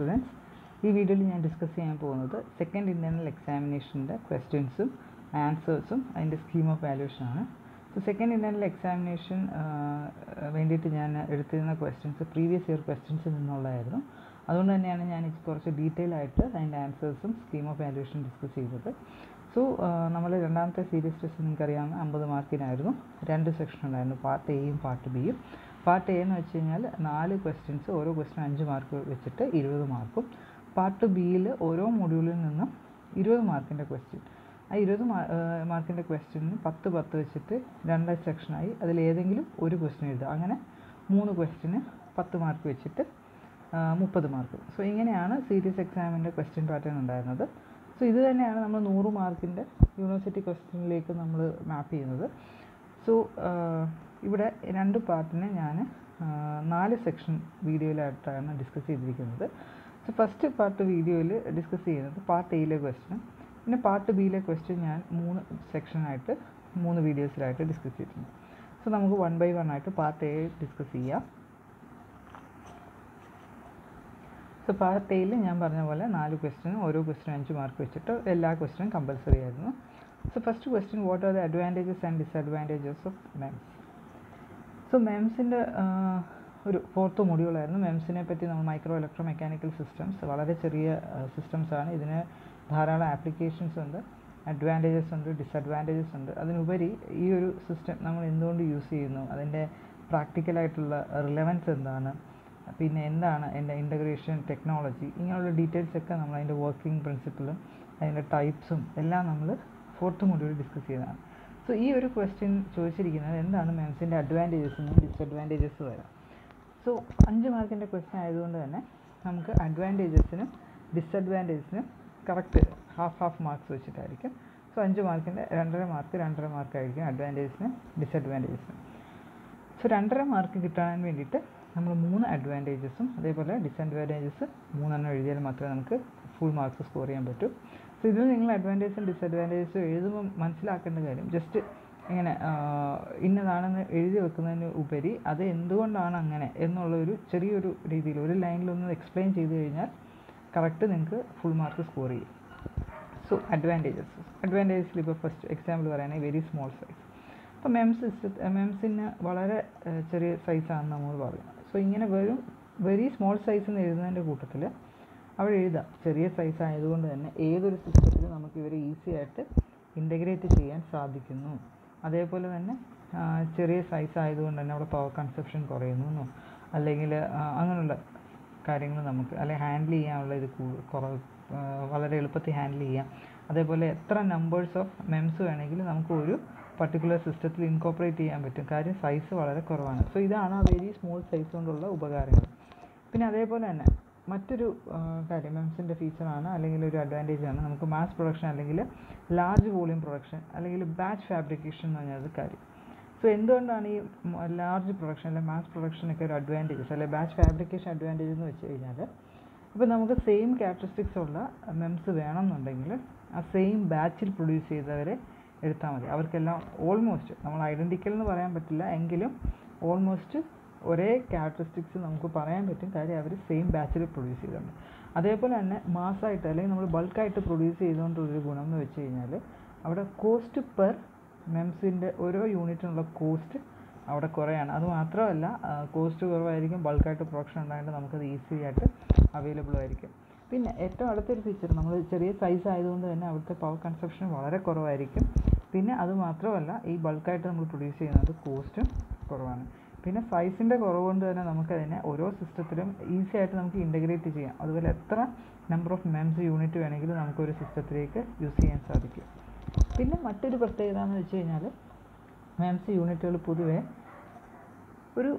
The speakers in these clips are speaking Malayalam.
സ്റ്റുഡൻസ്. ഈ വീഡിയോയിൽ ഞാൻ ഡിസ്കസ് ചെയ്യാൻ പോകുന്നത് സെക്കൻഡ് ഇന്റേർണൽ എക്സാമിനേഷന്റെ ക്വസ്റ്റ്യൻസും ആൻസേഴ്സും അതിന്റെ സ്കീം ഓഫ് വാല്യൂഷനാണ് സോ സെക്കൻഡ് ഇന്റേർണൽ എക്സാമിനേഷൻ വേണ്ടിയിട്ട് ഞാൻ എടുത്തിരുന്ന ക്വസ്റ്റ്യൻസ് പ്രീവിയസ് ഇയർ ക്വസ്റ്റ്യൻസിൽ നിന്നുള്ളതായിരുന്നു. അതുകൊണ്ട് തന്നെയാണ് ഞാൻ കുറച്ച് ഡീറ്റെയിൽ ആയിട്ട് അതിന്റെ ആൻസേഴ്സും സ്കീം ഓഫ് വാല്യൂഷൻ ഡിസ്കസ് ചെയ്തത്. സോ നമ്മൾ രണ്ടാമത്തെ സീരീസ് ടെസ്റ്റ് നിങ്ങൾക്കറിയാവുന്ന അമ്പത് മാർക്കിനായിരുന്നു രണ്ട് സെക്ഷൻ ഉണ്ടായിരുന്നു പാർട്ട് എയും പാർട്ട് ബിയും പാർട്ട് എ എന്ന് വെച്ച് കഴിഞ്ഞാൽ നാല് ക്വസ്റ്റ്യൻസ് ഓരോ ക്വസ്റ്റ്യൻ അഞ്ച് മാർക്ക് വെച്ചിട്ട് ഇരുപത് മാർക്കും പാർട്ട് ബിയിൽ ഓരോ മൊഡ്യൂളിൽ നിന്നും ഇരുപത് മാർക്കിന്റെ ക്വസ്റ്റ്യൻ ആ ഇരുപത് മാർക്കിന്റെ ക്വസ്റ്റ്യന് പത്ത് പത്ത് വെച്ചിട്ട് രണ്ട് സെക്ഷനായി അതിൽ ഏതെങ്കിലും ഒരു ക്വസ്റ്റ്യൻ എഴുതുക. അങ്ങനെ മൂന്ന് ക്വസ്റ്റ്യന് പത്ത് മാർക്ക് വെച്ചിട്ട് മുപ്പത് മാർക്ക് സോ ഇങ്ങനെയാണ് സീരീസ് എക്സാമിന്റെ ക്വസ്റ്റ്യൻ പാറ്റേൺ ഉണ്ടായിരുന്നത്. സോ ഇത് തന്നെയാണ് നമ്മൾ നൂറ് മാർക്കിന്റെ യൂണിവേഴ്സിറ്റി ക്വസ്റ്റ്യനിലേക്ക് നമ്മൾ മാപ്പ് ചെയ്യുന്നത്. സോ ഇവിടെ രണ്ട് പാർട്ടിനെ ഞാൻ നാല് സെക്ഷൻ വീഡിയോയിലായിട്ടാണ് ഡിസ്കസ് ചെയ്തിരിക്കുന്നത്. സോ ഫസ്റ്റ് പാർട്ട് വീഡിയോയിൽ ഡിസ്കസ് ചെയ്യുന്നത് പാർട്ട് എയിലെ ക്വസ്റ്റ്യൻ പിന്നെ പാർട്ട് ബിയിലെ ക്വസ്റ്റ്യൻ ഞാൻ മൂന്ന് സെക്ഷനായിട്ട് മൂന്ന് വീഡിയോസിലായിട്ട് ഡിസ്കസ് ചെയ്തിട്ടുണ്ട്. സോ നമുക്ക് വൺ ബൈ വൺ ആയിട്ട് പാർട്ട് എ ഡിസ്കസ് ചെയ്യാം. സോ പാർട്ട് എയിൽ ഞാൻ പറഞ്ഞ പോലെ നാല് ക്വസ്റ്റ്യനും ഓരോ ക്വസ്റ്റ്യൻ അഞ്ച് മാർക്ക് വെച്ചിട്ട് എല്ലാ ക്വസ്റ്റ്യനും കമ്പൽസറി ആയിരുന്നു. So first question what are the advantages and disadvantages of MEMS so മെംസിന്റെ ഒരു ഫോർത്ത് മൊഡ്യൂളായിരുന്നു മെംസിനെ പറ്റി നമ്മൾ മൈക്രോ ഇലക്ട്രോ മെക്കാനിക്കൽ സിസ്റ്റംസ് വളരെ ചെറിയ സിസ്റ്റംസാണ് ഇതിന് ധാരാളം ആപ്ലിക്കേഷൻസ് ഉണ്ട്. അഡ്വാന്റേജസ് ഉണ്ട് ഡിസഡ്വാന്റേജസ് ഉണ്ട്. അതിനുപരി ഈ ഒരു സിസ്റ്റം നമ്മൾ എന്തുകൊണ്ട് യൂസ് ചെയ്യുന്നു? അതിന്റെ പ്രാക്ടിക്കലായിട്ടുള്ള റിലവൻസ് എന്താണ്? പിന്നെ എന്താണ് എന്റെ ഇന്റഗ്രേഷൻ ടെക്നോളജി ഇങ്ങനെയുള്ള ഡീറ്റെയിൽസ് ഒക്കെ നമ്മൾ അതിന്റെ വർക്കിംഗ് പ്രിൻസിപ്പിളും അതിന്റെ ടൈപ്സും എല്ലാം നമ്മൾ ഫോർത്ത് മൊഡ്യൂൾ ഡിസ്കസ് ചെയ്തതാണ്. സോ ഈ ഒരു ക്വസ്റ്റ്യൻ ചോദിച്ചിരിക്കുന്നത് എന്താണ് മാത്സിന്റെ അഡ്വാന്റേജസ് ഡിസഡ്വാന്റേജസ് വരാം സോ അഞ്ച് മാർക്കിന്റെ ക്വസ്റ്റ്യൻ ആയതുകൊണ്ട് തന്നെ നമുക്ക് അഡ്വാന്റേജസിനും ഡിസഡ്വാന്റേജസിനും കറക്റ്റ് ഹാഫ് ഹാഫ് മാർക്സ് വെച്ചിട്ടായിരിക്കും. സോ അഞ്ച് മാർക്കിന്റെ രണ്ടര മാർക്ക് രണ്ടര മാർക്കായിരിക്കും അഡ്വാന്റേജസിനും ഡിസഡ്വാന്റേജസിനും സോ രണ്ടര മാർക്ക് കിട്ടാൻ വേണ്ടിയിട്ട് നമ്മൾ മൂന്ന് അഡ്വാന്റേജസും അതേപോലെ ഡിസഡ്വാന്റേജസ് മൂന്നെണ്ണം എഴുതിയാൽ മാത്രമേ നമുക്ക് ഫുൾ മാർക്ക് സ്കോർ ചെയ്യാൻ പറ്റൂ. സോ ഇതിൽ നിങ്ങൾ അഡ്വാന്റേജും ഡിസഡ്വാന്റേജസും എഴുതുമ്പോൾ മനസ്സിലാക്കേണ്ട കാര്യം. ജസ്റ്റ് ഇങ്ങനെ ഇന്നതാണെന്ന് എഴുതി വെക്കുന്നതിന് ഉപരി അത് എന്തുകൊണ്ടാണ് അങ്ങനെ എന്നുള്ളൊരു ചെറിയൊരു രീതിയിൽ ഒരു ലൈനിലൊന്ന് എക്സ്പ്ലെയിൻ ചെയ്ത് കഴിഞ്ഞാൽ കറക്റ്റ് നിങ്ങൾക്ക് ഫുൾ മാർക്ക് സ്കോർ ചെയ്യും. സോ അഡ്വാന്റേജസ് അഡ്വാന്റേജസിൽ ഇപ്പോൾ ഫസ്റ്റ് എക്സാമ്പിൾ പറയുകയാണെങ്കിൽ വെരി സ്മോൾ സൈസ് അപ്പോൾ മെംസ് മെംസിന് വളരെ ചെറിയ സൈസാണെന്ന് നമ്മൾ പറയുന്നത് സോ ഇങ്ങനെ വെറും വെരി സ്മോൾ സൈസ് എന്ന് എഴുതുന്നതിന്റെ കൂട്ടത്തിൽ അവിടെ എഴുതാം. ചെറിയ സൈസ് ആയതുകൊണ്ട് തന്നെ ഏതൊരു സിസ്റ്റത്തിലും നമുക്ക് ഇവരെ ഈസി ആയിട്ട് ഇന്റഗ്രേറ്റ് ചെയ്യാൻ സാധിക്കുന്നു. അതേപോലെ തന്നെ ചെറിയ സൈസ് ആയതുകൊണ്ട് തന്നെ അവിടെ പവർ കൺസപ്ഷൻ കുറയുന്നു. അല്ലെങ്കിൽ അങ്ങനെയുള്ള കാര്യങ്ങൾ നമുക്ക് അല്ലെങ്കിൽ ഹാൻഡിൽ ചെയ്യാനുള്ള ഇത് വളരെ എളുപ്പത്തിൽ ഹാൻഡിൽ ചെയ്യാം. അതേപോലെ എത്ര നമ്പേഴ്സ് ഓഫ് മെംസ് വേണമെങ്കിലും നമുക്ക് ഒരു പർട്ടിക്കുലർ സിസ്റ്റത്തിൽ ഇൻകോപ്പറേറ്റ് ചെയ്യാൻ പറ്റും. കാര്യം സൈസ് വളരെ കുറവാണ്. സോ ഇതാണ് ആ വെരി സ്മോൾ സൈസ് കൊണ്ടുള്ള ഉപകാരങ്ങൾ. പിന്നെ അതേപോലെ തന്നെ മറ്റൊരു കാര്യം മെംസിന്റെ ഫീച്ചറാണ് അല്ലെങ്കിൽ ഒരു അഡ്വാന്റേജ് ആണ്. നമുക്ക് മാസ് പ്രൊഡക്ഷൻ അല്ലെങ്കിൽ ലാർജ് വോളിയം പ്രൊഡക്ഷൻ അല്ലെങ്കിൽ ബാച്ച് ഫാബ്രിക്കേഷൻ എന്ന് പറഞ്ഞത് കാര്യം. സോ എന്തുകൊണ്ടാണ് ഈ ലാർജ് പ്രൊഡക്ഷൻ അല്ലെങ്കിൽ മാസ് പ്രൊഡക്ഷനൊക്കെ ഒരു അഡ്വാന്റേജസ് അല്ലെങ്കിൽ ബാച്ച് ഫാബ്രിക്കേഷൻ അഡ്വാന്റേജ് എന്ന് വെച്ച് കഴിഞ്ഞാൽ അപ്പോൾ നമുക്ക് സെയിം ക്യാരക്ടറിസ്റ്റിക്സ് ഉള്ള മെംസ് വേണമെന്നുണ്ടെങ്കിൽ ആ സെയിം ബാച്ചിൽ പ്രൊഡ്യൂസ് ചെയ്തവരെ എടുത്താൽ മതി. അവർക്കെല്ലാം ഓൾമോസ്റ്റ് നമ്മൾ ഐഡന്റിക്കൽ എന്ന് പറയാൻ പറ്റില്ല എങ്കിലും ഓൾമോസ്റ്റ് ഒരേ ക്യാരക്ടറിസ്റ്റിക്സ് നമുക്ക് പറയാൻ പറ്റും. കാര്യം അവർ സെയിം ബാച്ചിൽ പ്രൊഡ്യൂസ് ചെയ്തിട്ടുണ്ട്. അതേപോലെ തന്നെ മാസമായിട്ട് അല്ലെങ്കിൽ നമ്മൾ ബൾക്കായിട്ട് പ്രൊഡ്യൂസ് ചെയ്തുകൊണ്ടുള്ളൊരു ഗുണം എന്ന് വെച്ച് കഴിഞ്ഞാൽ അവിടെ കോസ്റ്റ് പെർ മെംസിന്റെ ഓരോ യൂണിറ്റിനുള്ള കോസ്റ്റ് അവിടെ കുറയാണ്. അത് മാത്രമല്ല കോസ്റ്റ് കുറവായിരിക്കും ബൾക്കായിട്ട് പ്രൊഡക്ഷൻ ഉണ്ടായതുകൊണ്ട് നമുക്കത് ഈസി ആയിട്ട് അവൈലബിൾ ആയിരിക്കും. പിന്നെ ഏറ്റവും അടുത്തൊരു ഫീച്ചർ നമ്മൾ ചെറിയ സൈസ് ആയതുകൊണ്ട് തന്നെ അവിടുത്തെ പവർ കൺസപ്ഷൻ വളരെ കുറവായിരിക്കും. പിന്നെ അത് മാത്രമല്ല ഈ ബൾക്കായിട്ട് നമ്മൾ പ്രൊഡ്യൂസ് ചെയ്യുന്നത് കോസ്റ്റും കുറവാണ്. പിന്നെ സൈസിന്റെ കുറവ് കൊണ്ട് തന്നെ നമുക്കതിനെ ഓരോ സിസ്റ്റത്തിലും ഈസി ആയിട്ട് നമുക്ക് ഇന്റഗ്രേറ്റ് ചെയ്യാം. അതുപോലെ എത്ര നമ്പർ ഓഫ് മെംസ് യൂണിറ്റ് വേണമെങ്കിലും നമുക്കൊരു സിസ്റ്റത്തിലേക്ക് യൂസ് ചെയ്യാൻ സാധിക്കും. പിന്നെ മറ്റൊരു പ്രത്യേകത എന്ന് വെച്ച് കഴിഞ്ഞാൽ മെംസ് യൂണിറ്റുകൾ പൊതുവെ ഒരു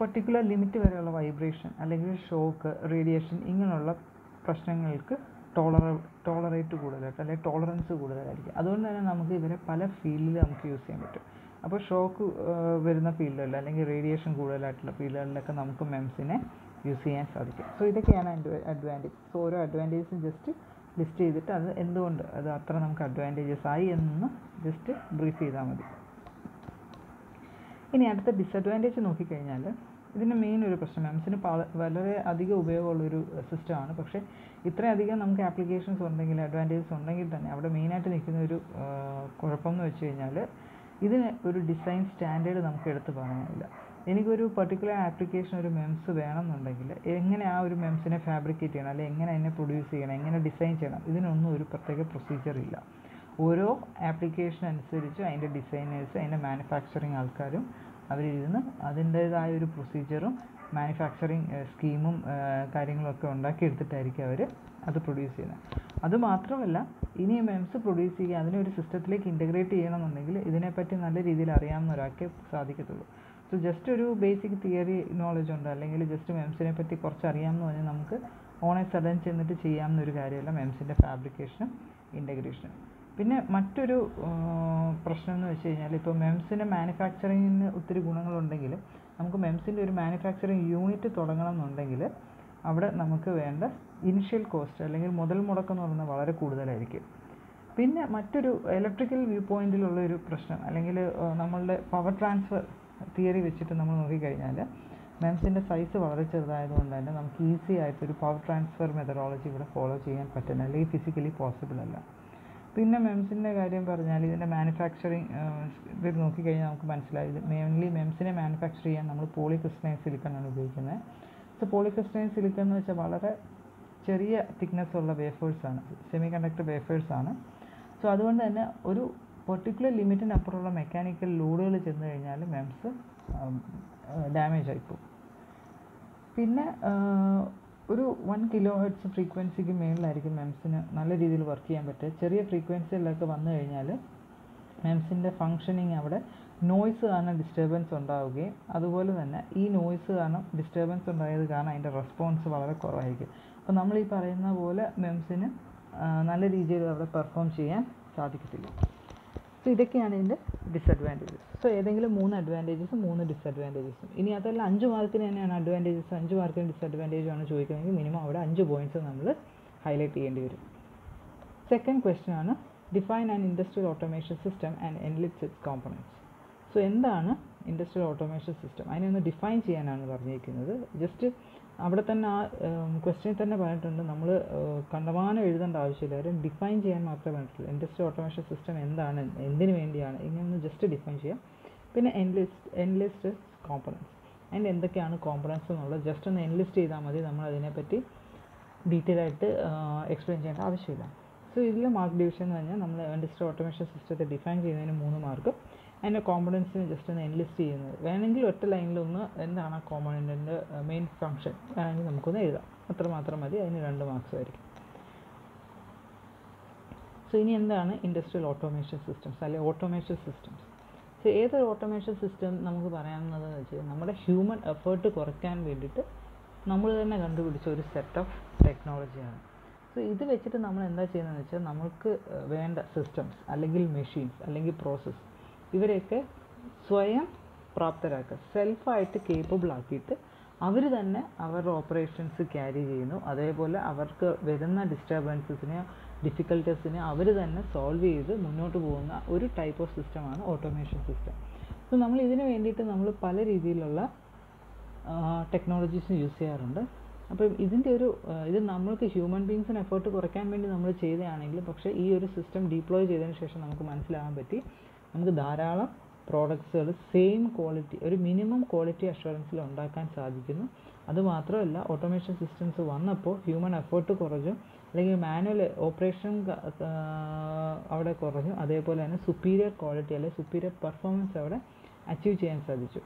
പർട്ടിക്കുലർ ലിമിറ്റ് വരെയുള്ള വൈബ്രേഷൻ അല്ലെങ്കിൽ ഷോക്ക് റേഡിയേഷൻ ഇങ്ങനെയുള്ള പ്രശ്നങ്ങൾക്ക് ടോളറ ടോളറേറ്റ് കൂടുതലായിട്ട് അല്ലെങ്കിൽ ടോളറൻസ് കൂടുതലായിരിക്കും. അതുകൊണ്ട് തന്നെ നമുക്ക് ഇവരെ പല ഫീൽഡിൽ നമുക്ക് യൂസ് ചെയ്യാൻ പറ്റും. അപ്പോൾ ഷോക്ക് വരുന്ന ഫീൽഡുകളിൽ അല്ലെങ്കിൽ റേഡിയേഷൻ കൂടുതലായിട്ടുള്ള ഫീൽഡുകളിലൊക്കെ നമുക്ക് മെംസിനെ യൂസ് ചെയ്യാൻ സാധിക്കും. സോ ഇതൊക്കെയാണ് അഡ്വാന്റേജ് സോ ഓരോ അഡ്വാന്റേജസും ജസ്റ്റ് ലിസ്റ്റ് ചെയ്തിട്ട് അത് എന്തുകൊണ്ട് അത് അത്ര നമുക്ക് അഡ്വാന്റേജസ് ആയി എന്നൊന്ന് ജസ്റ്റ് ബ്രീഫ് ചെയ്താൽ മതി. ഇനി അടുത്ത ഡിസഡ്വാന്റേജ് നോക്കിക്കഴിഞ്ഞാൽ ഇതിന്റെ മെയിൻ ഒരു പ്രശ്നം. മെംസിന് വളരെ അധികം ഉപയോഗമുള്ളൊരു സിസ്റ്റമാണ് പക്ഷേ ഇത്രയധികം നമുക്ക് ആപ്ലിക്കേഷൻസ് ഉണ്ടെങ്കിൽ അഡ്വാന്റേജസ് ഉണ്ടെങ്കിൽ തന്നെ അവിടെ മെയിനായിട്ട് നിൽക്കുന്ന ഒരു കുഴപ്പം എന്ന് വെച്ച് കഴിഞ്ഞാൽ ഇതിന് ഒരു ഡിസൈൻ സ്റ്റാൻഡേർഡ് നമുക്ക് എടുത്ത് പറയാനില്ല. എനിക്കൊരു പർട്ടിക്കുലർ ആപ്ലിക്കേഷൻ ഒരു മെംസ് വേണമെന്നുണ്ടെങ്കിൽ എങ്ങനെ ആ ഒരു മെംസിനെ ഫാബ്രിക്കേറ്റ് ചെയ്യണം അല്ലെങ്കിൽ എങ്ങനെ അതിനെ പ്രൊഡ്യൂസ് ചെയ്യണം എങ്ങനെ ഡിസൈൻ ചെയ്യണം ഇതിനൊന്നും ഒരു പ്രത്യേക പ്രൊസീജിയർ ഇല്ല. ഓരോ ആപ്ലിക്കേഷൻ അനുസരിച്ച് അതിന്റെ ഡിസൈനേഴ്സ് അതിന്റെ മാനുഫാക്ചറിങ് ആൾക്കാരും അവരിരുന്ന് അതിന്റേതായ ഒരു പ്രൊസീജിയറും മാനുഫാക്ചറിങ് സ്കീമും കാര്യങ്ങളൊക്കെ ഉണ്ടാക്കിയെടുത്തിട്ടായിരിക്കും അവർ അത് പ്രൊഡ്യൂസ് ചെയ്യുന്നത് അത് മാത്രമല്ല ഇനി മെംസ് പ്രൊഡ്യൂസ് ചെയ്യുക അതിനെ ഒരു സിസ്റ്റത്തിലേക്ക് ഇന്റഗ്രേറ്റ് ചെയ്യണമെന്നുണ്ടെങ്കിൽ ഇതിനെപ്പറ്റി നല്ല രീതിയിൽ അറിയാവുന്ന ഒരാൾക്കേ സാധിക്കത്തുള്ളൂ. സോ ജസ്റ്റ് ഒരു ബേസിക് തിയറി നോളജ് ഉണ്ട്? അല്ലെങ്കിൽ ജസ്റ്റ് മെംസിനെ പറ്റി കുറച്ച് അറിയാമെന്ന് പറഞ്ഞാൽ നമുക്ക് ഓണെ സഡൻ ചെന്നിട്ട് ചെയ്യാമെന്നൊരു കാര്യമല്ല മെംസിന്റെ ഫാബ്രിക്കേഷനും ഇന്റഗ്രേഷനും പിന്നെ മറ്റൊരു പ്രശ്നം എന്ന് വെച്ച് കഴിഞ്ഞാൽ ഇപ്പോൾ മെംസിന്റെ മാനുഫാക്ചറിങ്ങിന് ഒത്തിരി ഗുണങ്ങളുണ്ടെങ്കിലും നമുക്ക് മെംസിന്റെ ഒരു മാനുഫാക്ചറിങ് യൂണിറ്റ് തുടങ്ങണം എന്നുണ്ടെങ്കിൽ അവിടെ നമുക്ക് വേണ്ട ഇനിഷ്യൽ കോസ്റ്റ് അല്ലെങ്കിൽ മുതൽ മുടക്കം എന്ന് പറയുന്നത് വളരെ കൂടുതലായിരിക്കും. പിന്നെ മറ്റൊരു ഇലക്ട്രിക്കൽ വ്യൂ പോയിന്റിലുള്ള ഒരു പ്രശ്നം അല്ലെങ്കിൽ നമ്മളുടെ പവർ ട്രാൻസ്ഫർ തിയറി വെച്ചിട്ട് നമ്മൾ നോക്കിക്കഴിഞ്ഞാൽ മെംസിന്റെ സൈസ് വളരെ ചെറുതായതുകൊണ്ട് തന്നെ നമുക്ക് ഈസി ആയിട്ടൊരു പവർ ട്രാൻസ്ഫർ മെത്തഡോളജി ഇവിടെ ഫോളോ ചെയ്യാൻ പറ്റുന്നില്ല. അല്ലെങ്കിൽ ഫിസിക്കലി പോസിബിൾ അല്ല. പിന്നെ മെംസിന്റെ കാര്യം പറഞ്ഞാൽ ഇതിന്റെ മാനുഫാക്ചറിങ് ഇത് നോക്കിക്കഴിഞ്ഞാൽ നമുക്ക് മനസ്സിലായി. മെയിൻലി മെംസിനെ മാനുഫാക്ചർ ചെയ്യാൻ നമ്മൾ പോളിക്രിസ്റ്റൈൻ സിലിക്കൺ ആണ് ഉപയോഗിക്കുന്നത് സോ പോളിക്രിസ്റ്റൈൻ സിലിക്കൺ എന്ന് വെച്ചാൽ വളരെ ചെറിയ തിക്നെസ് ഉള്ള വേഫേഴ്സ് ആണ്. സെമി കണ്ടക്ടർ വേഫേഴ്സ് ആണ്. സോ അതുകൊണ്ട് തന്നെ ഒരു പെർട്ടിക്കുലർ ലിമിറ്റിനപ്പുറമുള്ള മെക്കാനിക്കൽ ലോഡുകൾ ചെന്ന് കഴിഞ്ഞാൽ മെംസ് ഡാമേജ് ആയിപ്പോവും പിന്നെ ഒരു വൺ കിലോ ഹെഡ്സ് ഫ്രീക്വൻസിക്ക് മേളിലായിരിക്കും മെംസിന് നല്ല രീതിയിൽ വർക്ക് ചെയ്യാൻ പറ്റുക. ചെറിയ ഫ്രീക്വൻസികളിലൊക്കെ വന്നു കഴിഞ്ഞാൽ മെംസിന്റെ ഫങ്ഷനിങ് അവിടെ നോയ്സ് കാരണം ഡിസ്റ്റർബൻസ് ഉണ്ടാവുകയും അതുപോലെ തന്നെ ഈ നോയ്സ് കാരണം ഡിസ്റ്റർബൻസ് ഉണ്ടായത് കാരണം അതിന്റെ റെസ്പോൺസ് വളരെ കുറവായിരിക്കും. അപ്പോൾ നമ്മൾ ഈ പറയുന്ന പോലെ മെംസിന് നല്ല രീതിയിൽ അവിടെ പെർഫോം ചെയ്യാൻ സാധിക്കത്തില്ല. സോ ഇതൊക്കെയാണ് ഇതിന്റെ ഡിസഡ്വാന്റേജസ് സോ ഏതെങ്കിലും മൂന്ന് അഡ്വാന്റേജസും മൂന്ന് ഡിസഡ്വാന്റേജസും ഇനി അതല്ല അഞ്ച് മാർക്കിന് തന്നെയാണ് അഡ്വാന്റേജസ് അഞ്ച് മാർക്കിന് ഡിസഡ്വാന്റേജും ആണ് ചോദിക്കുന്നതെങ്കിൽ മിനിമം അവിടെ അഞ്ച് പോയിന്റ്സ് നമ്മൾ ഹൈലൈറ്റ് ചെയ്യേണ്ടി വരും. സെക്കൻഡ് ക്വസ്റ്റ്യൻ ആണ് define and industrial automation system and enlist its components so എന്താണ് ഇൻഡസ്ട്രിയൽ ഓട്ടോമേഷൻ സിസ്റ്റം അതിനെ ഒന്ന് ഡിഫൈൻ ചെയ്യാനാണ് പറഞ്ഞിരിക്കുന്നത്. ജസ്റ്റ് അവിടെ തന്നെ ആ ക്വസ്റ്റ്യനിൽ തന്നെ പറഞ്ഞിട്ടുണ്ട്. നമ്മൾ കണ്ടമാനം എഴുതേണ്ട ആവശ്യമില്ല. കാര്യം ഡിഫൈൻ ചെയ്യാൻ മാത്രമേ പറഞ്ഞിട്ടുള്ളൂ. ഇൻഡസ്ട്രി ഓട്ടോമേഷൻ സിസ്റ്റം എന്താണ് എന്തിനു വേണ്ടിയാണ് ഇങ്ങനെ ഒന്ന് ജസ്റ്റ് ഡിഫൈൻ ചെയ്യാം. പിന്നെ എൻലിസ്റ്റ് എൻലിസ്റ്റ് കോമ്പണൻസ് അതിന്റെ എന്തൊക്കെയാണ് കോമ്പണൻസ് എന്നുള്ളത് ജസ്റ്റ് ഒന്ന് എൻലിസ്റ്റ് ചെയ്താൽ മതി. നമ്മൾ അതിനെപ്പറ്റി ഡീറ്റെയിൽ ആയിട്ട് എക്സ്പ്ലെയിൻ ചെയ്യേണ്ട ആവശ്യമില്ല. സോ ഇതിൽ മാർക്ക് ഡിവിഷൻ എന്ന് പറഞ്ഞാൽ നമ്മൾ ഇൻഡസ്ട്രി ഓട്ടോമേഷൻ സിസ്റ്റത്തെ ഡിഫൈൻ ചെയ്യുന്നതിന് മൂന്ന് മാർക്ക് അതിന്റെ കോമ്പണൻസിനെ ജസ്റ്റ് ഒന്ന് എൻലിസ്റ്റ് ചെയ്യുന്നത്. വേണമെങ്കിൽ ഒറ്റ ലൈനിൽ ഒന്ന് എന്താണ് ആ കോമ്പണന്റിന്റെ മെയിൻ ഫങ്ഷൻ വേണമെങ്കിൽ നമുക്കൊന്ന് എഴുതാം. അത്ര മാത്രം മതി അതിന് രണ്ട് മാർക്സ് ആയിരിക്കും. സോ ഇനി എന്താണ് ഇൻഡസ്ട്രിയൽ ഓട്ടോമേഷൻ സിസ്റ്റംസ് അല്ലെങ്കിൽ ഓട്ടോമേഷൻ സിസ്റ്റംസ് സോ ഏതൊരു ഓട്ടോമേഷൻ സിസ്റ്റം നമുക്ക് പറയാവുന്നതെന്ന് വെച്ചാൽ നമ്മുടെ ഹ്യൂമൻ എഫേർട്ട് കുറയ്ക്കാൻ വേണ്ടിയിട്ട് നമ്മൾ തന്നെ കണ്ടുപിടിച്ച ഒരു സെറ്റ് ഓഫ് ടെക്നോളജിയാണ് സോ ഇത് വെച്ചിട്ട് നമ്മൾ എന്താ ചെയ്യുന്നതെന്ന് വെച്ചാൽ നമുക്ക് വേണ്ട സിസ്റ്റംസ് അല്ലെങ്കിൽ മെഷീൻസ് അല്ലെങ്കിൽ പ്രോസസ്സ് ഇവരെയൊക്കെ സ്വയം പ്രാപ്തരാക്കുക. സെൽഫായിട്ട് കേപ്പബിൾ ആക്കിയിട്ട് അവർ തന്നെ അവരുടെ ഓപ്പറേഷൻസ് ക്യാരി ചെയ്യുന്നു. അതേപോലെ അവർക്ക് വരുന്ന ഡിസ്റ്റർബൻസസിനെ ഡിഫിക്കൽട്ടീസിനെ അവർ തന്നെ സോൾവ് ചെയ്ത് മുന്നോട്ട് പോകുന്ന ഒരു ടൈപ്പ് ഓഫ് സിസ്റ്റമാണ് ഓട്ടോമേഷൻ സിസ്റ്റം സോ നമ്മൾ ഇതിന് വേണ്ടിയിട്ട് നമ്മൾ പല രീതിയിലുള്ള ടെക്നോളജീസ് യൂസ് ചെയ്യാറുണ്ട്. അപ്പം ഇതിന്റെ ഒരു ഇത് നമ്മൾക്ക് ഹ്യൂമൻ ബീങ്സിന് എഫേർട്ട് കുറയ്ക്കാൻ വേണ്ടി നമ്മൾ ചെയ്തതാണെങ്കിൽ പക്ഷേ ഈ ഒരു സിസ്റ്റം ഡിപ്ലോയ് ചെയ്തതിന് ശേഷം നമുക്ക് മനസ്സിലാകാൻ പറ്റി. നമുക്ക് ധാരാളം പ്രോഡക്ട്സുകൾ സെയിം ക്വാളിറ്റി ഒരു മിനിമം ക്വാളിറ്റി അഷുറൻസിൽ ഉണ്ടാക്കാൻ സാധിക്കുന്നു. അതുമാത്രമല്ല ഓട്ടോമേഷൻ സിസ്റ്റംസ് വന്നപ്പോൾ ഹ്യൂമൻ എഫേർട്ട് കുറഞ്ഞു അല്ലെങ്കിൽ മാനുവൽ ഓപ്പറേഷൻ അവിടെ കുറഞ്ഞു. അതേപോലെ തന്നെ സുപ്പീരിയർ ക്വാളിറ്റി അല്ലെങ്കിൽ സുപ്പീരിയർ പെർഫോമൻസ് അവിടെ അച്ചീവ് ചെയ്യാൻ സാധിച്ചു.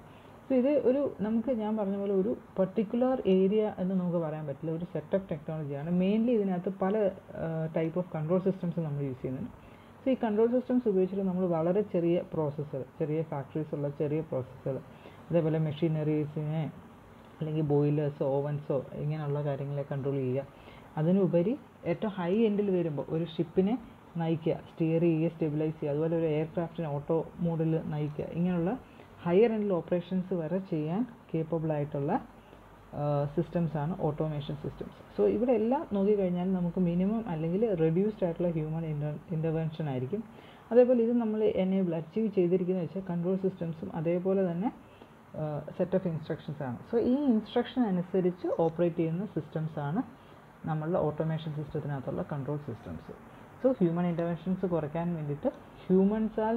സോ ഇത് ഒരു നമുക്ക് ഞാൻ പറഞ്ഞ പോലെ ഒരു പർട്ടിക്കുലർ ഏരിയ എന്ന് നമുക്ക് പറയാൻ പറ്റില്ല. ഒരു സെറ്റ് ഓഫ് ടെക്നോളജിയാണ് മെയിൻലി ഇതിനകത്ത് പല ടൈപ്പ് ഓഫ് കൺട്രോൾ സിസ്റ്റംസ് നമ്മൾ യൂസ് ചെയ്യുന്നുണ്ട്. സോ ഈ കൺട്രോൾ സിസ്റ്റംസ് ഉപയോഗിച്ചിട്ട് നമ്മൾ വളരെ ചെറിയ പ്രോസസ്സർ ചെറിയ ഫാക്ടറീസ് ഉള്ള ചെറിയ പ്രോസസ്സർ അതേപോലെ മെഷീനറീസിനെ അല്ലെങ്കിൽ ബോയിലേഴ്സോ ഓവൻസോ ഇങ്ങനെയുള്ള കാര്യങ്ങളെ കൺട്രോൾ ചെയ്യുക. അതിനുപരി ഏറ്റവും ഹൈ എൻഡിൽ വരുമ്പോൾ ഒരു ഷിപ്പിനെ നയിക്കുക സ്റ്റിയർ ചെയ്യുക സ്റ്റെബിലൈസ് ചെയ്യുക അതുപോലെ ഒരു എയർക്രാഫ്റ്റിനെ ഓട്ടോ മോഡിൽ നയിക്കുക. ഇങ്ങനെയുള്ള ഹയർ എൻഡിൽ ഓപ്പറേഷൻസ് വരെ ചെയ്യാൻ കേപ്പബിൾ ആയിട്ടുള്ള സിസ്റ്റംസ് ആണ് ഓട്ടോമേഷൻ സിസ്റ്റംസ് സോ ഇവിടെ എല്ലാം നോക്കിക്കഴിഞ്ഞാൽ നമുക്ക് മിനിമം അല്ലെങ്കിൽ റെഡ്യൂസ്ഡ് ആയിട്ടുള്ള ഹ്യൂമൻ ഇന്റർവെൻഷൻ ആയിരിക്കും. അതേപോലെ ഇത് നമ്മൾ എനേബിൾ അച്ചീവ് ചെയ്തിരിക്കുന്നത് വെച്ചാൽ കൺട്രോൾ സിസ്റ്റംസും അതേപോലെ തന്നെ സെറ്റ് ഓഫ് ഇൻസ്ട്രക്ഷൻസ് ആണ്. സോ ഈ ഇൻസ്ട്രക്ഷൻ അനുസരിച്ച് ഓപ്പറേറ്റ് ചെയ്യുന്ന സിസ്റ്റംസ് ആണ് നമ്മളുടെ automation സിസ്റ്റത്തിനകത്തുള്ള control systems so human interventions കുറയ്ക്കാൻ വേണ്ടിയിട്ട് ഹ്യൂമൻസാൽ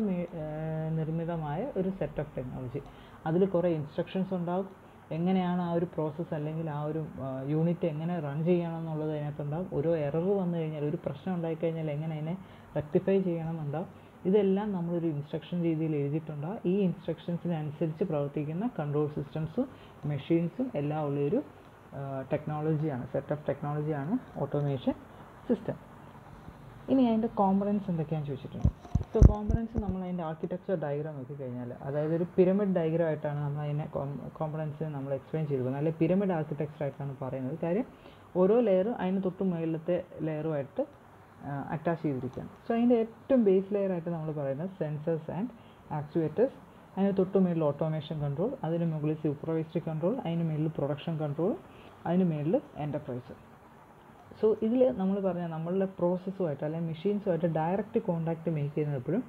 നിർമ്മിതമായ ഒരു സെറ്റ് ഓഫ് ടെക്നോളജി അതിൽ കുറേ ഇൻസ്ട്രക്ഷൻസ് ഉണ്ടാവും. എങ്ങനെയാണ് ആ ഒരു പ്രോസസ്സ് അല്ലെങ്കിൽ ആ ഒരു യൂണിറ്റ് എങ്ങനെ റൺ ചെയ്യണം എന്നുള്ളത് അതിനകത്തുണ്ടാവും. ഓരോ എറർ വന്നു കഴിഞ്ഞാൽ ഒരു പ്രശ്നം ഉണ്ടായിക്കഴിഞ്ഞാൽ എങ്ങനെ അതിനെ റെക്ടിഫൈ ചെയ്യണമെന്നുണ്ടാവും ഇതെല്ലാം നമ്മളൊരു ഇൻസ്ട്രക്ഷൻ രീതിയിൽ എഴുതിയിട്ടുണ്ടാവും ഈ ഇൻസ്ട്രക്ഷൻസിനനുസരിച്ച് പ്രവർത്തിക്കുന്ന കൺട്രോൾ സിസ്റ്റംസും മെഷീൻസും എല്ലാം ഉള്ളൊരു ടെക്നോളജിയാണ് സെറ്റ് ഓഫ് ടെക്നോളജിയാണ് ഓട്ടോമേഷൻ സിസ്റ്റം ഇനി അതിന്റെ കോമ്പണൻസ് എന്തൊക്കെയാണെന്ന് ചോദിച്ചിട്ടുണ്ട്. സോ കോമ്പണൻസ് നമ്മൾ അതിന്റെ ആർക്കിടെക്ചർ ഡയഗ്രാം നോക്കിക്കഴിഞ്ഞാൽ അതായത് ഒരു പിരമിഡ് ഡയഗ്രാം ആയിട്ടാണ് നമ്മൾ അതിനെ കോമ്പണൻസ് നമ്മൾ എക്സ്പ്ലെയിൻ ചെയ്തിരിക്കുന്നത്. അല്ലെങ്കിൽ പിരമിഡ് ആർക്കിടെക്ചർ ആയിട്ടാണ് പറയുന്നത്. കാര്യം ഓരോ ലെയറും അതിന് തൊട്ട് മുകളിലത്തെ ലെയറുമായിട്ട് അറ്റാച്ച് ചെയ്തിരിക്കുകയാണ്. സോ അതിന്റെ ഏറ്റവും ബേസ് ലെയർ ആയിട്ട് നമ്മൾ പറയുന്നത് സെൻസേഴ്സ് ആൻഡ് ആക്ച്വേറ്റേഴ്സ് അതിന് തൊട്ട് മുകളിൽ ഓട്ടോമേഷൻ കൺട്രോൾ അതിന് മുകളിൽ സൂപ്പർവൈസറി കൺട്രോൾ അതിന് മുകളിൽ പ്രൊഡക്ഷൻ കൺട്രോൾ അതിന് മുകളിൽ എന്റർപ്രൈസ് സോ ഇതിൽ നമ്മൾ പറഞ്ഞ നമ്മളുടെ പ്രോസസ്സുമായിട്ട് അല്ലെങ്കിൽ മെഷീൻസുമായിട്ട് ഡയറക്റ്റ് കോൺടാക്റ്റ് മേക്ക് ചെയ്യുന്നത് എപ്പോഴും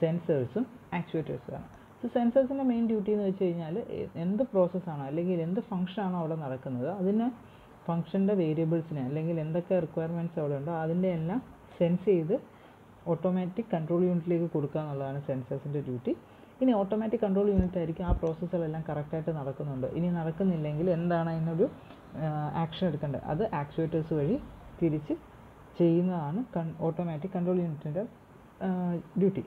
സെൻസേഴ്സും ആക്ച്വേറ്റേഴ്സുമാണ് സോ സെൻസേഴ്സിന്റെ മെയിൻ ഡ്യൂട്ടി എന്ന് വെച്ച് കഴിഞ്ഞാൽ എന്ത് പ്രോസസ്സാണ് അല്ലെങ്കിൽ എന്ത് ഫംഗ്ഷനാണോ അവിടെ നടക്കുന്നത് അതിന് ഫംഗ്ഷന്റെ വേരിയബിൾസിനെ അല്ലെങ്കിൽ എന്തൊക്കെ റിക്വയർമെന്റ്സ് അവിടെ ഉണ്ടോ അതിന്റെ എല്ലാം സെൻസ് ചെയ്ത് ഓട്ടോമാറ്റിക് കൺട്രോൾ യൂണിറ്റിലേക്ക് കൊടുക്കുക എന്നുള്ളതാണ് സെൻസേഴ്സിന്റെ ഡ്യൂട്ടി ഇനി ഓട്ടോമാറ്റിക് കൺട്രോൾ യൂണിറ്റ് ആയിരിക്കും ആ പ്രോസസ്സുകളെല്ലാം കറക്റ്റായിട്ട് നടക്കുന്നുണ്ട്. ഇനി നടക്കുന്നില്ലെങ്കിൽ എന്താണ് അതിനൊരു ആക്ഷൻ എടുക്കേണ്ടത് അത് ആക്ച്വേറ്റേഴ്സ് വഴി തിരിച്ച് ചെയ്യുന്നതാണ് കൺ ഓട്ടോമാറ്റിക് കൺട്രോൾ യൂണിറ്റിന്റെ ഡ്യൂട്ടി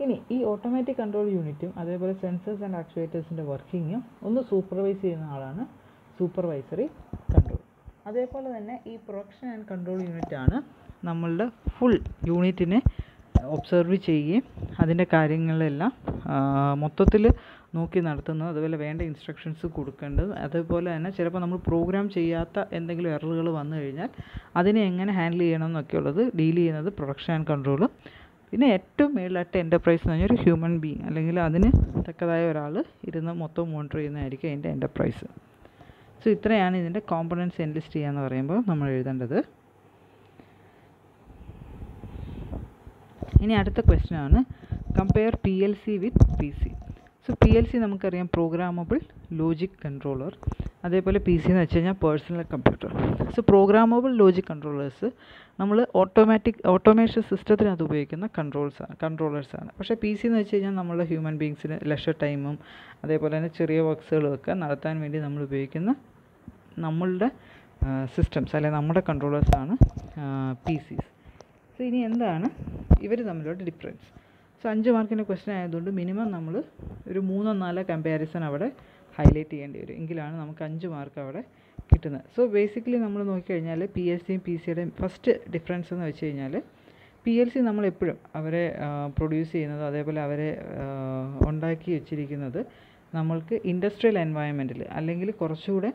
ഇനി ഈ ഓട്ടോമാറ്റിക് കൺട്രോൾ യൂണിറ്റും അതേപോലെ സെൻസേഴ്സ് ആൻഡ് ആക്ച്വേറ്റേഴ്സിന്റെ വർക്കിങ്ങും ഒന്ന് സൂപ്പർവൈസ് ചെയ്യുന്ന ആളാണ് സൂപ്പർവൈസറി കൺട്രോൾ അതേപോലെ തന്നെ ഈ പ്രൊഡക്ഷൻ ആൻഡ് കൺട്രോൾ യൂണിറ്റാണ് നമ്മളുടെ ഫുൾ യൂണിറ്റിനെ ഒബ്സർവ് ചെയ്യുകയും അതിന്റെ കാര്യങ്ങളെല്ലാം മൊത്തത്തിൽ നോക്കി നടത്തുന്നത് അതുപോലെ വേണ്ട ഇൻസ്ട്രക്ഷൻസ് കൊടുക്കേണ്ടത്. അതേപോലെ തന്നെ ചിലപ്പോൾ നമ്മൾ പ്രോഗ്രാം ചെയ്യാത്ത എന്തെങ്കിലും എററുകൾ വന്നു കഴിഞ്ഞാൽ അതിനെ എങ്ങനെ ഹാൻഡിൽ ചെയ്യണം എന്നൊക്കെയുള്ളത് ഡീൽ ചെയ്യുന്നത് പ്രൊഡക്ഷൻ ആൻഡ് കൺട്രോൾ പിന്നെ ഏറ്റവും മേളിലായിട്ട് എന്റർപ്രൈസ് എന്ന് പറഞ്ഞാൽ ഒരു ഹ്യൂമൻ ബീങ് അല്ലെങ്കിൽ അതിന് തക്കതായ ഒരാൾ ഇരുന്ന് മൊത്തം മോണിറ്റർ ചെയ്യുന്നതായിരിക്കും അതിന്റെ എന്റർപ്രൈസ് സോ ഇത്രയാണ് ഇതിന്റെ കോമ്പണൻസ് എൻലിസ്റ്റ് ചെയ്യുക എന്ന് പറയുമ്പോൾ നമ്മൾ എഴുതേണ്ടത്. ഇനി അടുത്ത ക്വസ്റ്റ്യൻ ആണ്. Compare P L C with P C so P L C നമുക്കറിയാം പ്രോഗ്രാമബിൾ ലോജിക് കൺട്രോളർ അതേപോലെ പി സി എന്ന് വെച്ച് കഴിഞ്ഞാൽ personal computer so programmable logic controllers നമ്മൾ ഓട്ടോമാറ്റിക് ഓട്ടോമേഷൻ സിസ്റ്റത്തിനകത്ത് ഉപയോഗിക്കുന്ന കൺട്രോൾസ് കൺട്രോളേഴ്സാണ് പക്ഷേ പി സി എന്ന് വെച്ച് കഴിഞ്ഞാൽ നമ്മൾ ഹ്യൂമൻ ബീങ്സിന് ലെഷർ ടൈമും അതേപോലെ തന്നെ ചെറിയ വർക്ക്സുകളൊക്കെ നടത്താൻ വേണ്ടി നമ്മൾ ഉപയോഗിക്കുന്ന നമ്മളുടെ സിസ്റ്റംസ് അല്ലെങ്കിൽ നമ്മുടെ കൺട്രോളേഴ്സാണ് പി സിസ് സോ ഇനി എന്താണ് ഇവർ തമ്മിലുള്ള ഡിഫറൻസ് സോ അഞ്ച് മാർക്കിന്റെ ക്വസ്റ്റ്യൻ ആയതുകൊണ്ട് മിനിമം നമ്മൾ ഒരു മൂന്നോ നാലോ കമ്പാരിസൺ അവിടെ ഹൈലൈറ്റ് ചെയ്യേണ്ടി വരും. എങ്കിലാണ് നമുക്ക് അഞ്ച് മാർക്ക് അവിടെ കിട്ടുന്നത്. സോ ബേസിക്കലി നമ്മൾ നോക്കിക്കഴിഞ്ഞാൽ പി എസ് സിയും പി സിയുടെയും ഫസ്റ്റ് ഡിഫറൻസ് എന്ന് വെച്ച് കഴിഞ്ഞാൽ പി എൽ സി നമ്മളെപ്പോഴും അവരെ പ്രൊഡ്യൂസ് ചെയ്യുന്നത് അതേപോലെ അവരെ ഉണ്ടാക്കി വെച്ചിരിക്കുന്നത് നമ്മൾക്ക് ഇൻഡസ്ട്രിയൽ എൻവയൺമെന്റിൽ അല്ലെങ്കിൽ കുറച്ചുകൂടെ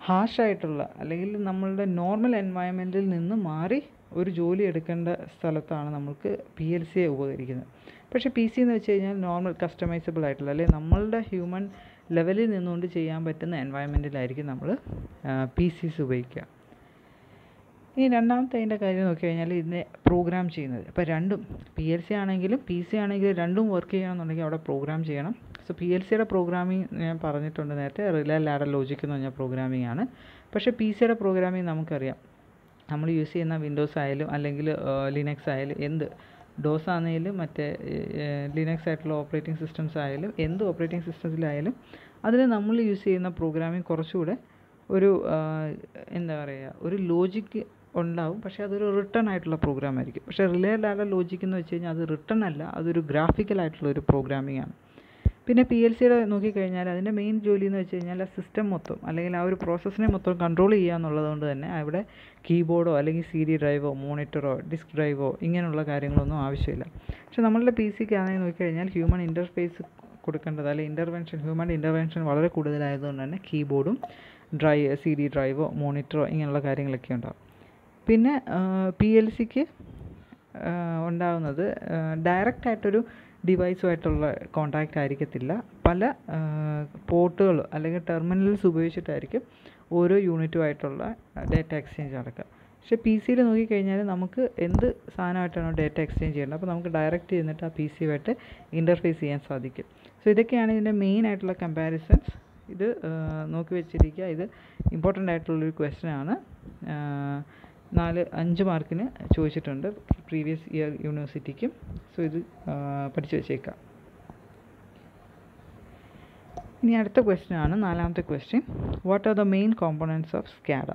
ഹാഷായിട്ടുള്ള അല്ലെങ്കിൽ നമ്മളുടെ നോർമൽ എൻവയൺമെന്റിൽ നിന്ന് മാറി ഒരു ജോലി എടുക്കേണ്ട സ്ഥലത്താണ് നമുക്ക് പി എൽ സിയെ ഉപകരിക്കുന്നത്. പക്ഷേ പി സി എന്ന് വെച്ച് കഴിഞ്ഞാൽ നോർമൽ കസ്റ്റമൈസബിൾ ആയിട്ടുള്ള അല്ലെങ്കിൽ നമ്മളുടെ ഹ്യൂമൻ ലെവലിൽ നിന്നുകൊണ്ട് ചെയ്യാൻ പറ്റുന്ന എൻവയൺമെന്റിലായിരിക്കും നമ്മൾ പി സിസ് ഉപയോഗിക്കുക. ഇനി രണ്ടാമത്തെ അതിന്റെ കാര്യം നോക്കി കഴിഞ്ഞാൽ ഇതിനെ പ്രോഗ്രാം ചെയ്യുന്നത്. അപ്പോൾ രണ്ടും പി എൽ സി ആണെങ്കിലും പി സി ആണെങ്കിലും രണ്ടും വർക്ക് ചെയ്യണമെന്നുണ്ടെങ്കിൽ അവിടെ പ്രോഗ്രാം ചെയ്യണം. സോ പി എൽ സിയുടെ പ്രോഗ്രാമിംഗ് ഞാൻ പറഞ്ഞിട്ടുണ്ട് നേരത്തെ റിലേ ലാഡർ ലോജിക് എന്ന് പറഞ്ഞ പ്രോഗ്രാമിംഗ് ആണ്. പക്ഷേ പി സിയുടെ പ്രോഗ്രാമിംഗ് നമുക്കറിയാം. നമ്മൾ യൂസ് ചെയ്യുന്ന വിൻഡോസ് ആയാലും അല്ലെങ്കിൽ ലിനക്സ് ആയാലും എന്ത് ഡോസ് ആണെങ്കിലും മറ്റേ ലിനക്സ് ആയിട്ടുള്ള ഓപ്പറേറ്റിംഗ് സിസ്റ്റംസ് ആയാലും എന്ത് ഓപ്പറേറ്റിംഗ് സിസ്റ്റത്തിലായാലും അതിൽ നമ്മൾ യൂസ് ചെയ്യുന്ന പ്രോഗ്രാമിംഗ് കുറച്ചുകൂടെ ഒരു എന്താ പറയുക ഒരു ലോജിക്ക് ഉണ്ടാവും. പക്ഷേ അതൊരു റിട്ടേൺ ആയിട്ടുള്ള പ്രോഗ്രാം ആയിരിക്കും. പക്ഷേ റിലേ ലാഡർ ലോജിക്ക് എന്ന് വെച്ച് കഴിഞ്ഞാൽ അത് റിട്ടേൺ അല്ല അതൊരു ഗ്രാഫിക്കൽ ആയിട്ടുള്ള ഒരു പ്രോഗ്രാമിംഗ് ആണ്. പിന്നെ പി എൽ സിയുടെ നോക്കിക്കഴിഞ്ഞാൽ അതിന്റെ മെയിൻ ജോലി എന്ന് വെച്ച് കഴിഞ്ഞാൽ ആ സിസ്റ്റം മൊത്തം അല്ലെങ്കിൽ ആ ഒരു പ്രോസസ്സിനെ മൊത്തം കൺട്രോൾ ചെയ്യുക എന്നുള്ളത് കൊണ്ട് തന്നെ അവിടെ കീബോർഡോ അല്ലെങ്കിൽ സി ഡി ഡ്രൈവോ മോണിറ്ററോ ഡിസ്ക് ഡ്രൈവോ ഇങ്ങനെയുള്ള കാര്യങ്ങളൊന്നും ആവശ്യമില്ല. പക്ഷേ നമ്മളുടെ പി സിക്ക് ആണെങ്കിൽ നോക്കിക്കഴിഞ്ഞാൽ ഹ്യൂമൻ ഇന്റർഫേസ് കൊടുക്കേണ്ടത് അല്ലെങ്കിൽ ഇന്റർവെൻഷൻ ഹ്യൂമൻ ഇന്റർവെൻഷൻ വളരെ കൂടുതലായതുകൊണ്ട് തന്നെ കീബോർഡും ഡ്രൈ സി ഡി ഡ്രൈവോ മോണിറ്ററോ ഇങ്ങനെയുള്ള കാര്യങ്ങളൊക്കെ ഉണ്ടാകും പിന്നെ പി എൽ സിക്ക് ഉണ്ടാകുന്നത് ഡയറക്റ്റ് ആയിട്ടൊരു ഡിവൈസുമായിട്ടുള്ള കോണ്ടാക്റ്റ് ആയിരിക്കത്തില്ല. പല പോർട്ടുകൾ അല്ലെങ്കിൽ ടെർമിനൽസ് ഉപയോഗിച്ചിട്ടായിരിക്കും ഓരോ യൂണിറ്റുമായിട്ടുള്ള ഡേറ്റ എക്സ്ചേഞ്ച് നടക്കുക. പക്ഷേ പി സിയിൽ നോക്കിക്കഴിഞ്ഞാൽ നമുക്ക് എന്ത് സാധനമായിട്ടാണോ ഡേറ്റ എക്സ്ചേഞ്ച് ചെയ്യേണ്ടത് അപ്പോൾ നമുക്ക് ഡയറക്റ്റ് ചെയ്തിട്ട് ആ പി സിയുമായിട്ട് ഇന്റർഫേസ് ചെയ്യാൻ സാധിക്കും. സോ ഇതൊക്കെയാണ് ഇതിന്റെ മെയിൻ ആയിട്ടുള്ള കമ്പാരിസൺസ് ഇത് നോക്കി വെച്ചിരിക്കുക. ഇത് ഇമ്പോർട്ടന്റ് ആയിട്ടുള്ളൊരു ക്വസ്റ്റ്യൻ ആണ്. നാല് അഞ്ച് മാർക്കിന് ചോദിച്ചിട്ടുണ്ട് പ്രീവിയസ് ഇയർ യൂണിവേഴ്സിറ്റിക്കും സോ ഇത് പഠിച്ചു വെച്ചേക്കാം. ഇനി അടുത്ത ക്വസ്റ്റ്യൻ ആണ് നാലാമത്തെ question what are the main components of SCADA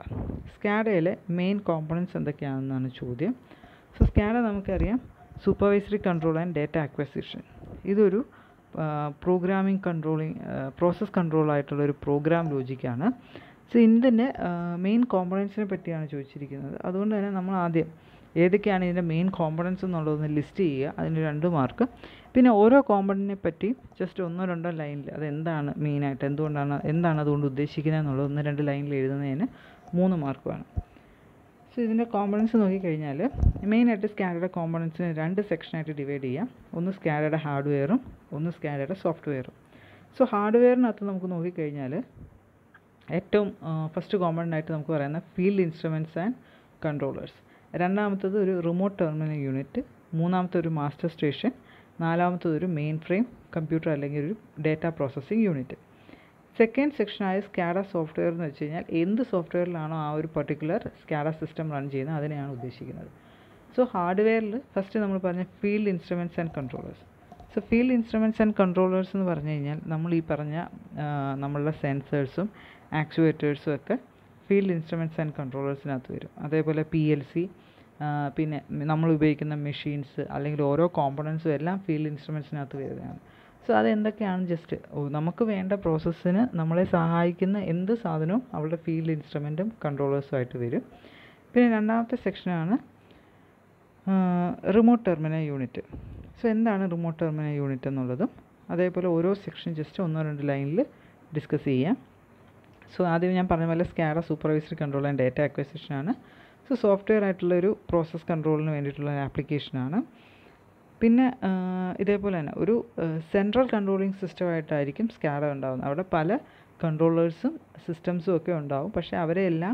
സ്കാഡയിലെ main components എന്തൊക്കെയാണെന്നാണ് ചോദ്യം. സോ സ്കാഡ നമുക്കറിയാം supervisory control and data acquisition ഇതൊരു പ്രോഗ്രാമിംഗ് കൺട്രോളിങ് പ്രോസസ് കൺട്രോൾ ആയിട്ടുള്ള ഒരു പ്രോഗ്രാം ലോജിക്കാണ് സോ ഇതിന്റെ മെയിൻ കോമ്പണൻസിനെ പറ്റിയാണ് ചോദിച്ചിരിക്കുന്നത്. അതുകൊണ്ട് തന്നെ നമ്മൾ ആദ്യം ഏതൊക്കെയാണ് ഇതിന്റെ മെയിൻ കോമ്പണൻസ് എന്നുള്ളതൊന്ന് ലിസ്റ്റ് ചെയ്യുക. അതിന് രണ്ട് മാർക്ക് പിന്നെ ഓരോ കോമ്പണന്റിനെ പറ്റി ജസ്റ്റ് ഒന്നോ രണ്ടോ ലൈനിൽ അത് എന്താണ് മെയിനായിട്ട് എന്തുകൊണ്ടാണ് എന്താണ് അതുകൊണ്ട് ഉദ്ദേശിക്കുന്നത് എന്നുള്ളത് ഒന്ന് രണ്ട് ലൈനിൽ എഴുതുന്നതിന് മൂന്ന് മാർക്ക് വേണം. സോ ഇതിന്റെ കോമ്പണൻസ് നോക്കിക്കഴിഞ്ഞാൽ മെയിനായിട്ട് സ്കാഡയുടെ കോമ്പണൻസിനെ രണ്ട് സെക്ഷനായിട്ട് ഡിവൈഡ് ചെയ്യാം. ഒന്ന് സ്കാഡയുടെ ഹാർഡ്വെയറും ഒന്ന് സ്കാഡയുടെ സോഫ്റ്റ്വെയറും സോ ഹാർഡ്വെയറിനകത്ത് നമുക്ക് നോക്കിക്കഴിഞ്ഞാൽ ഏറ്റവും ഫസ്റ്റ് കോമൺ ആയിട്ട് നമുക്ക് പറയുന്ന ഫീൽഡ് ഇൻസ്ട്രുമെന്റ്സ് ആൻഡ് കൺട്രോളേഴ്സ് രണ്ടാമത്തത് ഒരു റിമോട്ട് ടെർമിനൽ യൂണിറ്റ് മൂന്നാമത്തെ ഒരു മാസ്റ്റർ സ്റ്റേഷൻ നാലാമത്തത് ഒരു മെയിൻ ഫ്രെയിം കമ്പ്യൂട്ടർ അല്ലെങ്കിൽ ഒരു ഡേറ്റ പ്രോസസ്സിംഗ് യൂണിറ്റ് സെക്കൻഡ് സെക്ഷനായ സ്കാഡ സോഫ്റ്റ്വെയർ എന്ന് വെച്ച് കഴിഞ്ഞാൽ എന്ത് സോഫ്റ്റ്വെയറിലാണോ ആ ഒരു പർട്ടിക്കുലർ സ്കാഡ സിസ്റ്റം റൺ ചെയ്യുന്നത് അതിനെയാണ് ഉദ്ദേശിക്കുന്നത്. സോ ഹാർഡ്വെയറിൽ ഫസ്റ്റ് നമ്മൾ പറഞ്ഞ field instruments and controllers so field instruments and controllers എന്ന് പറഞ്ഞു കഴിഞ്ഞാൽ നമ്മൾ ഈ പറഞ്ഞ നമ്മളുടെ സെൻസേഴ്സും ആക്ച്വേറ്റേഴ്സും ഒക്കെ ഫീൽഡ് ഇൻസ്ട്രുമെന്റ്സ് ആൻഡ് കൺട്രോളേഴ്സിനകത്ത് വരും. അതേപോലെ പി എൽ സി പിന്നെ നമ്മൾ ഉപയോഗിക്കുന്ന മെഷീൻസ് അല്ലെങ്കിൽ ഓരോ കോമ്പണൻസും എല്ലാം ഫീൽഡ് ഇൻസ്ട്രുമെന്റ്സിനകത്ത് വരുന്നതാണ്. സോ അതെന്തൊക്കെയാണ് ജസ്റ്റ് നമുക്ക് വേണ്ട പ്രോസസ്സിന് നമ്മളെ സഹായിക്കുന്ന എന്ത് സാധനവും അവളുടെ ഫീൽഡ് ഇൻസ്ട്രുമെന്റും കൺട്രോളേഴ്സും ആയിട്ട് വരും. പിന്നെ രണ്ടാമത്തെ സെക്ഷനാണ് റിമോട്ട് ടെർമിനൽ യൂണിറ്റ് സോ എന്താണ് റിമോട്ട് ടെർമിനൽ യൂണിറ്റ് എന്നുള്ളതും അതേപോലെ ഓരോ സെക്ഷൻ ജസ്റ്റ് ഒന്നോ രണ്ട് ലൈനിൽ ഡിസ്കസ് ചെയ്യാം. സോ ആദ്യം ഞാൻ പറഞ്ഞ പോലെ SCADA supervisory control and data ആണ്. സോ സോഫ്റ്റ്വെയർ ആയിട്ടുള്ള ഒരു പ്രോസസ് കൺട്രോളിന് വേണ്ടിയിട്ടുള്ള ഒരു ആപ്ലിക്കേഷനാണ് പിന്നെ ഇതേപോലെ തന്നെ ഒരു സെൻട്രൽ കൺട്രോളിംഗ് സിസ്റ്റമായിട്ടായിരിക്കും സ്കാഡ ഉണ്ടാകുന്നത് അവിടെ പല കൺട്രോളേഴ്സും സിസ്റ്റംസും ഒക്കെ ഉണ്ടാവും. പക്ഷേ അവരെ എല്ലാം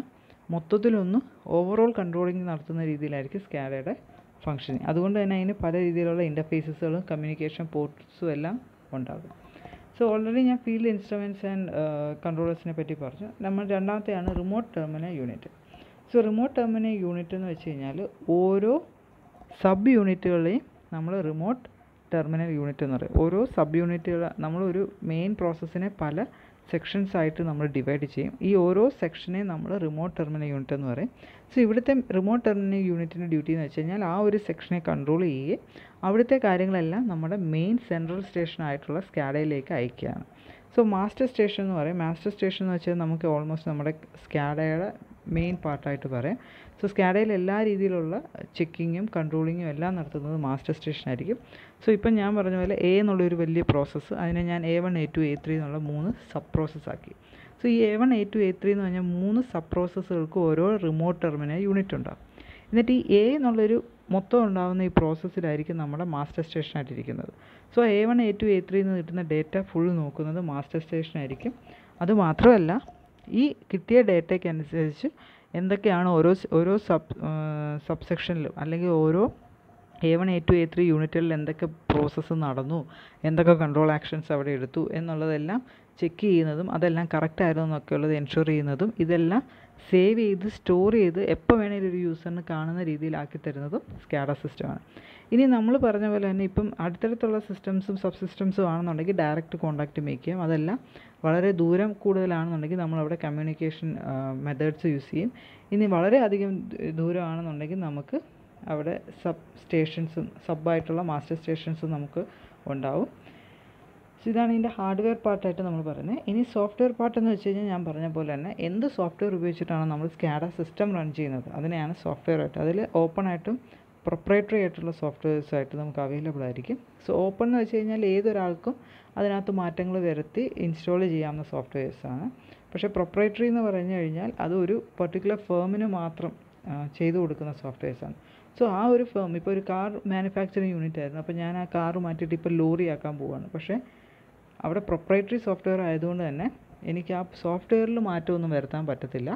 മൊത്തത്തിലൊന്ന് ഓവറോൾ കൺട്രോളിംഗ് നടത്തുന്ന രീതിയിലായിരിക്കും സ്കാഡയുടെ ഫങ്ഷനിങ് അതുകൊണ്ട് തന്നെ അതിന് പല രീതിയിലുള്ള ഇന്റർഫേസസുകളും കമ്മ്യൂണിക്കേഷൻ പോർട്ട്സും എല്ലാം ഉണ്ടാകും. സോ ഓൾറെഡി ഞാൻ ഫീൽഡ് ഇൻസ്ട്രുമെന്റ്സ് ആൻഡ് കൺട്രോളേഴ്സിനെ പറ്റി പറഞ്ഞു. നമ്മൾ രണ്ടാമത്തെയാണ് remote terminal unit so remote terminal unit എന്ന് വെച്ച് കഴിഞ്ഞാൽ ഓരോ സബ് യൂണിറ്റുകളെയും നമ്മൾ റിമോട്ട് ടെർമിനൽ യൂണിറ്റ് എന്ന് പറയും. ഓരോ സബ് യൂണിറ്റുകൾ നമ്മളൊരു മെയിൻ പ്രോസസ്സിനെ പല സെക്ഷൻസ് ആയിട്ട് നമ്മൾ ഡിവൈഡ് ചെയ്യും. ഈ ഓരോ സെക്ഷനെ നമ്മൾ റിമോട്ട് ടെർമിനൽ യൂണിറ്റ് എന്ന് പറയും. സോ ഇവിടുത്തെ റിമോട്ട് ടെർമിനൽ യൂണിറ്റിന്റെ ഡ്യൂട്ടി എന്ന് വെച്ച് കഴിഞ്ഞാൽ ആ ഒരു സെക്ഷനെ കൺട്രോൾ ചെയ്യുകയും അവിടുത്തെ കാര്യങ്ങളെല്ലാം നമ്മുടെ മെയിൻ സെൻട്രൽ സ്റ്റേഷൻ ആയിട്ടുള്ള സ്കാഡയിലേക്ക് അയക്കുകയാണ്. സോ മാസ്റ്റർ സ്റ്റേഷൻ എന്ന് പറയും. മാസ്റ്റർ സ്റ്റേഷൻ എന്ന് വെച്ചാൽ നമുക്ക് ഓൾമോസ്റ്റ് നമ്മുടെ സ്കാഡയുടെ മെയിൻ പാർട്ടായിട്ട് പറയാം. സോ സ്കാഡയിൽ എല്ലാ രീതിയിലുള്ള ചെക്കിങ്ങും കൺട്രോളിങ്ങും എല്ലാം നടത്തുന്നത് മാസ്റ്റർ സ്റ്റേഷൻ ആയിരിക്കും. സോ ഇപ്പം ഞാൻ പറഞ്ഞ പോലെ എ എന്നുള്ളൊരു വലിയ പ്രോസസ്സ് അതിനെ ഞാൻ A one A two A three എന്നുള്ള മൂന്ന് സബ് പ്രോസസ്സ് ആക്കി. സോ ഈ A one A two A three എന്ന് പറഞ്ഞാൽ മൂന്ന് സബ് പ്രോസസ്സുകൾക്ക് ഓരോ റിമോട്ട് ടെർമിനൽ യൂണിറ്റ് ഉണ്ടാകും എന്നിട്ട് ഈ എ എന്നുള്ളൊരു മൊത്തം ഉണ്ടാകുന്ന ഈ പ്രോസസ്സിലായിരിക്കും നമ്മുടെ master station ആയിട്ടിരിക്കുന്നത്. So A one A two A three എന്ന് കിട്ടുന്ന ഡേറ്റ ഫുൾ നോക്കുന്നത് മാസ്റ്റർ സ്റ്റേഷൻ ആയിരിക്കും. അതുമാത്രമല്ല ഈ കിട്ടിയ ഡേറ്റയ്ക്ക് അനുസരിച്ച് എന്തൊക്കെയാണ് ഓരോ ഓരോ സബ് സബ് സെക്ഷനിലും അല്ലെങ്കിൽ ഓരോ A one A two A three യൂണിറ്റുകളിൽ എന്തൊക്കെ പ്രോസസ്സ് നടന്നു എന്തൊക്കെ കൺട്രോൾ ആക്ഷൻസ് അവിടെ എടുത്തു എന്നുള്ളതെല്ലാം ചെക്ക് ചെയ്യുന്നതും അതെല്ലാം കറക്റ്റ് ആയിരുന്നു എന്നൊക്കെ ഉള്ളത് എൻഷുർ ചെയ്യുന്നതും ഇതെല്ലാം സേവ് ചെയ്ത് സ്റ്റോർ ചെയ്ത് എപ്പോൾ വേണേലും ഒരു യൂസറിന് കാണുന്ന രീതിയിലാക്കി തരുന്നതും സ്കാഡ സിസ്റ്റമാണ് ഇനി നമ്മൾ പറഞ്ഞ പോലെ തന്നെ ഇപ്പം അടുത്തടുത്തുള്ള സിസ്റ്റംസും സബ് സിസ്റ്റംസും ആണെന്നുണ്ടെങ്കിൽ ഡയറക്റ്റ് കോൺടാക്റ്റ് മേക്ക് ചെയ്യും. അതെല്ലാം വളരെ ദൂരം കൂടുതലാണെന്നുണ്ടെങ്കിൽ നമ്മളവിടെ കമ്മ്യൂണിക്കേഷൻ മെത്തേഡ്സ് യൂസ് ചെയ്യും. ഇനി വളരെ അധികം ദൂരമാണെന്നുണ്ടെങ്കിൽ നമുക്ക് അവിടെ സബ് സ്റ്റേഷൻസും സബായിട്ടുള്ള മാസ്റ്റർ സ്റ്റേഷൻസും നമുക്ക് ഉണ്ടാവും. സോ ഇതാണ് ഇതിന്റെ ഹാർഡ്വെയർ പാർട്ടായിട്ട് നമ്മൾ പറയുന്നത്. ഇനി സോഫ്റ്റ്വെയർ പാർട്ട് എന്ന് വെച്ച് കഴിഞ്ഞാൽ ഞാൻ പറഞ്ഞ പോലെ തന്നെ എന്ത് സോഫ്റ്റ്വെയർ ഉപയോഗിച്ചിട്ടാണ് നമ്മൾ സ്കാഡ സിസ്റ്റം റൺ ചെയ്യുന്നത്? അതിനെയാണ് സോഫ്റ്റ്വെയർ ആയിട്ട്. അതിൽ ഓപ്പൺ ആയിട്ടും പ്രൊപ്പറേറ്ററി ആയിട്ടുള്ള സോഫ്റ്റ്വെയർസ് ആയിട്ട് നമുക്ക് അവൈലബിൾ ആയിരിക്കും. സോ ഓപ്പൺ എന്ന് വെച്ച് കഴിഞ്ഞാൽ ഏതൊരാൾക്കും അതിനകത്ത് മാറ്റങ്ങൾ വരുത്തി ഇൻസ്റ്റാൾ ചെയ്യാവുന്ന ആണ്. പക്ഷേ പ്രൊപ്പറേറ്ററി എന്ന് പറഞ്ഞു കഴിഞ്ഞാൽ അത് ഒരു പർട്ടിക്കുലർ ഫേമിന് മാത്രം ചെയ്തു കൊടുക്കുന്ന സോഫ്റ്റ്വെയർസാണ് സോ ആ ഒരു ഫേം ഇപ്പോൾ ഒരു കാർ മാനുഫാക്ചറിങ് യൂണിറ്റ് ആയിരുന്നു. അപ്പോൾ ഞാൻ ആ കാർ മാറ്റിയിട്ട് ഇപ്പോൾ ലോറി ആക്കാൻ പോവുകയാണ് പക്ഷേ അവിടെ പ്രൊപ്രൈറ്ററി സോഫ്റ്റ്വെയർ ആയതുകൊണ്ട് തന്നെ എനിക്ക് ആ സോഫ്റ്റ്വെയറിൽ മാറ്റമൊന്നും വരുത്താൻ പറ്റത്തില്ല.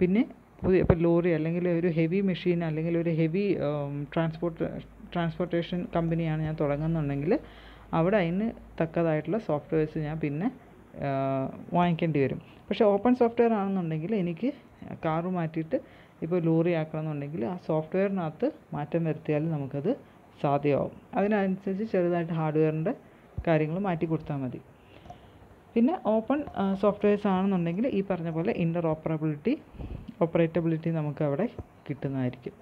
പിന്നെ പുതിയ ഇപ്പോൾ ലോറി അല്ലെങ്കിൽ ഒരു ഹെവി മെഷീൻ അല്ലെങ്കിൽ ഒരു ഹെവി ട്രാൻസ്പോർട്ട് ട്രാൻസ്പോർട്ടേഷൻ കമ്പനിയാണ് ഞാൻ തുടങ്ങുന്നുണ്ടെങ്കിൽ അവിടെ അതിന് തക്കതായിട്ടുള്ള സോഫ്റ്റ്വെയർസ് ഞാൻ പിന്നെ വാങ്ങിക്കേണ്ടി വരും. പക്ഷേ ഓപ്പൺ സോഫ്റ്റ്വെയർ ആണെന്നുണ്ടെങ്കിൽ എനിക്ക് കാറ് മാറ്റിയിട്ട് ഇപ്പോൾ ലോറി ആക്കണമെന്നുണ്ടെങ്കിൽ ആ സോഫ്റ്റ്വെയറിനകത്ത് മാറ്റം വരുത്തിയാൽ നമുക്കത് സാധ്യമാവും അതിനനുസരിച്ച് ചെറുതായിട്ട് ഹാർഡ്വെയറിന്റെ കാര്യങ്ങൾ മാറ്റി കൊടുത്താൽ മതി. പിന്നെ ഓപ്പൺ സോഫ്റ്റ്വെയർസ് ആണെന്നുണ്ടെങ്കിൽ ഈ പറഞ്ഞ പോലെ ഇന്റർ ഓപ്പറബിലിറ്റി ഓപ്പറേറ്റബിലിറ്റി നമുക്ക് അവിടെ കിട്ടുന്നതായിരിക്കും.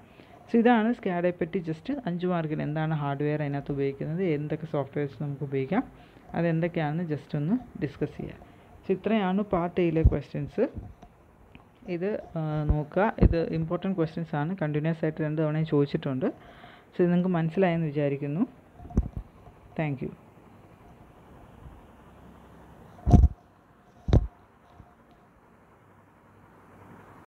സോ ഇതാണ് സ്കാഡയെ പറ്റി ജസ്റ്റ് അഞ്ച് മാർക്കിന് എന്താണ് ഹാർഡ്വെയർ അതിനകത്ത് ഉപയോഗിക്കുന്നത് എന്തൊക്കെ സോഫ്റ്റ്വെയർസ് നമുക്ക് ഉപയോഗിക്കാം അതെന്തൊക്കെയാണെന്ന് ജസ്റ്റ് ഒന്ന് ഡിസ്കസ് ചെയ്യാം. സോ ഇത്രയാണ് പാർട്ട് എയിലെ ക്വസ്റ്റ്യൻസ് ഇത് നോക്കുക. ഇത് ഇമ്പോർട്ടന്റ് ക്വസ്റ്റ്യൻസ് ആണ്. കണ്ടിന്യൂസ് ആയിട്ട് രണ്ട് തവണയും ചോദിച്ചിട്ടുണ്ട്. സോ ഇത് നിങ്ങൾക്ക് മനസ്സിലായെന്ന് വിചാരിക്കുന്നു. താങ്ക്